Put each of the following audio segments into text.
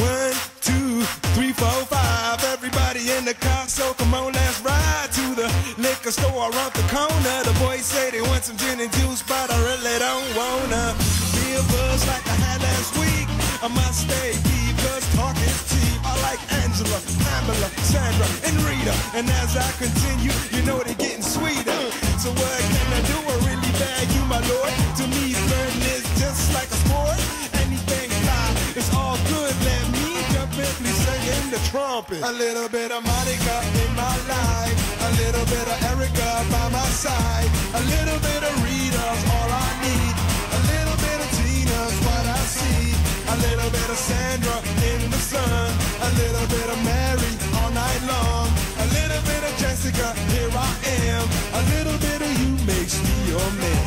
One, two, three, four, five. Everybody in the car, so come on, let's ride to the liquor store around the corner. The boys say they want some gin and juice, but I really don't wanna buzz like I had last week. I stay deep, cause talk is cheap. I like Angela, Pamela, Sandra, and Rita. And as I continue, you know they're getting sweeter. So what can I do? I really bag you, my lord. To me, flirting is just like a sport. Anything fly, it's all good. Let me jump in, please sing in the trumpet. A little bit of Monica in my life, a little bit of Erica by my side, a little little bit of Mary all night long, a little bit of Jessica, here I am, a little bit of you makes me your man.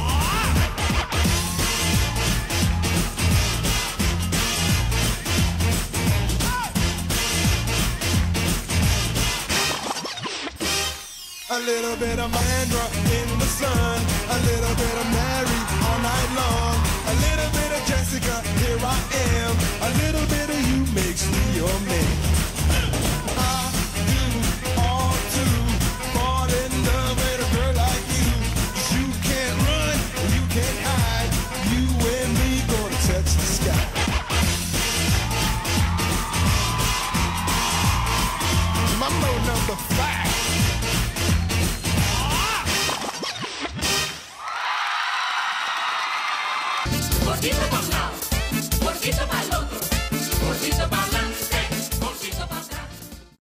A little bit of Mandra in the sun, a little bit of Mary all night long, a little bit of Jessica, here I am, a little bit mambo number five. Gordito Pascal, Gordito